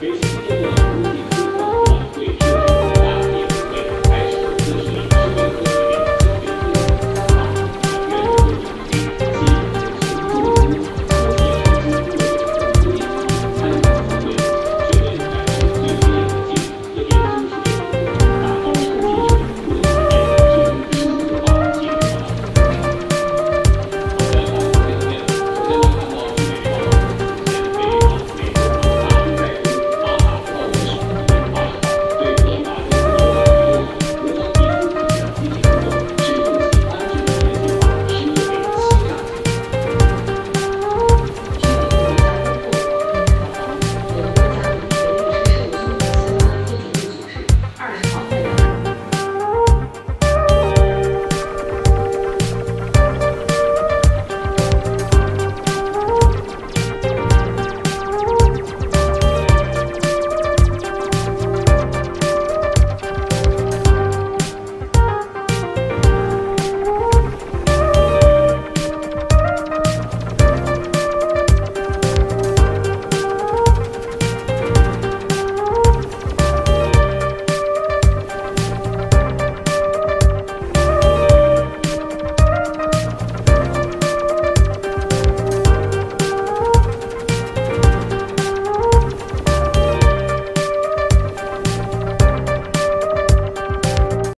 Peace.